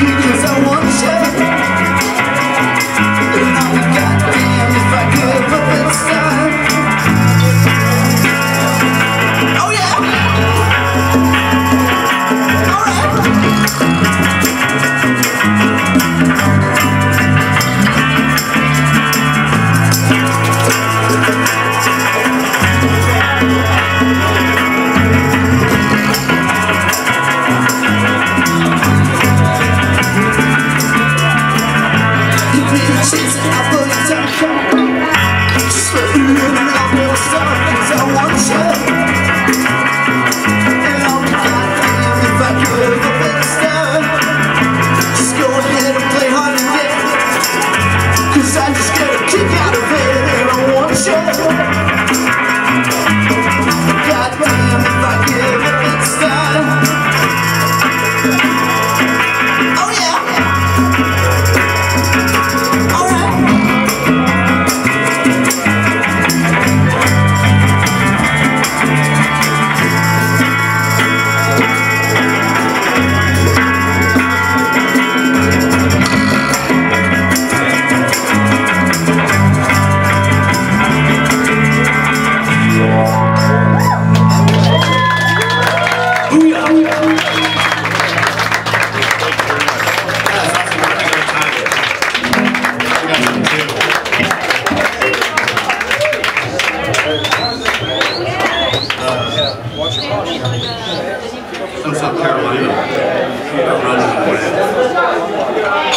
because I want you. South Carolina. I run